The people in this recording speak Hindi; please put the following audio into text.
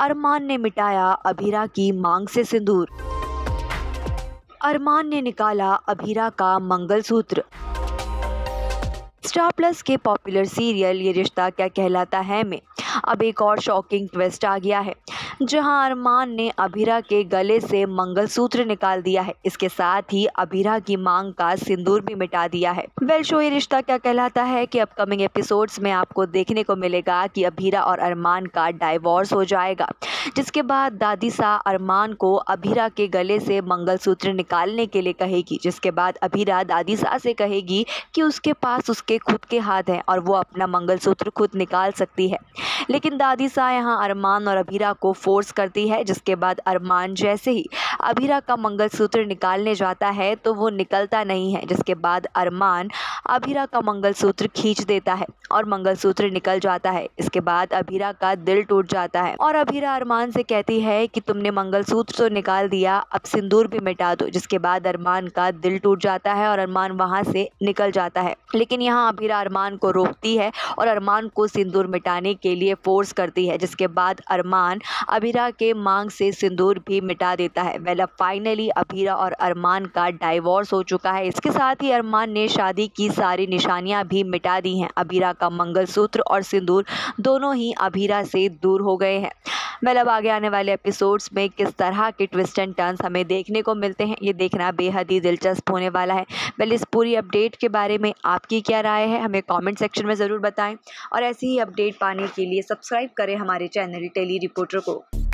अरमान ने मिटाया अभीरा की मांग से सिंदूर। अरमान ने निकाला अभीरा का मंगलसूत्र। स्टार प्लस के पॉपुलर सीरियल ये रिश्ता क्या कहलाता है में? अब एक और शॉकिंग ट्विस्ट आ गया है, जहाँ अरमान ने अभिरा के गले से मंगलसूत्र निकाल दिया है। इसके साथ ही अभिरा की मांग का सिंदूर भी मिटा दिया है। वेल शो ये रिश्ता क्या कहलाता है कि अपकमिंग एपिसोड्स में आपको देखने को मिलेगा कि अभिरा और अरमान का डाइवोर्स हो जाएगा, जिसके बाद दादी सा अरमान को अभिरा के गले से मंगलसूत्र निकालने के लिए कहेगी, जिसके बाद अभिरा दादी सा से कहेगी कि उसके पास उसके खुद के हाथ हैं और वो अपना मंगलसूत्र खुद निकाल सकती है। लेकिन दादी सा यहाँ अरमान और अभिरा को फोर्स करती है, जिसके बाद अरमान जैसे ही अभिरा का मंगलसूत्र निकालने जाता है तो वो निकलता नहीं है, जिसके बाद अरमान अभिरा का मंगलसूत्र खींच देता है और मंगलसूत्र निकल जाता है। इसके बाद अभिरा का दिल टूट जाता है और अभिरा अरमान से कहती है कि तुमने मंगलसूत्र तो निकाल दिया, अब सिंदूर भी मिटा दो, जिसके बाद अरमान का दिल टूट जाता है और अरमान वहाँ से निकल जाता है। लेकिन यहाँ अभिरा अरमान को रोकती है और अरमान को सिंदूर मिटाने के लिए फोर्स करती है, जिसके बाद अरमान अबीरा के मांग से सिंदूर भी मिटा देता है। वेल फाइनली अबीरा और अरमान का डाइवोर्स हो चुका है। इसके साथ ही अरमान ने शादी की सारी निशानियाँ भी मिटा दी हैं। अबीरा का मंगलसूत्र और सिंदूर दोनों ही अभीरा से दूर हो गए हैं। वेल अब आगे आने वाले एपिसोड्स में किस तरह के ट्विस्ट एंड टर्न्स हमें देखने को मिलते हैं, ये देखना बेहद ही दिलचस्प होने वाला है। वेल इस पूरी अपडेट के बारे में आपकी क्या राय है, हमें कॉमेंट सेक्शन में ज़रूर बताएँ। और ऐसी ही अपडेट पाने के लिए सब्सक्राइब करें हमारे चैनल टेली रिपोर्टर को।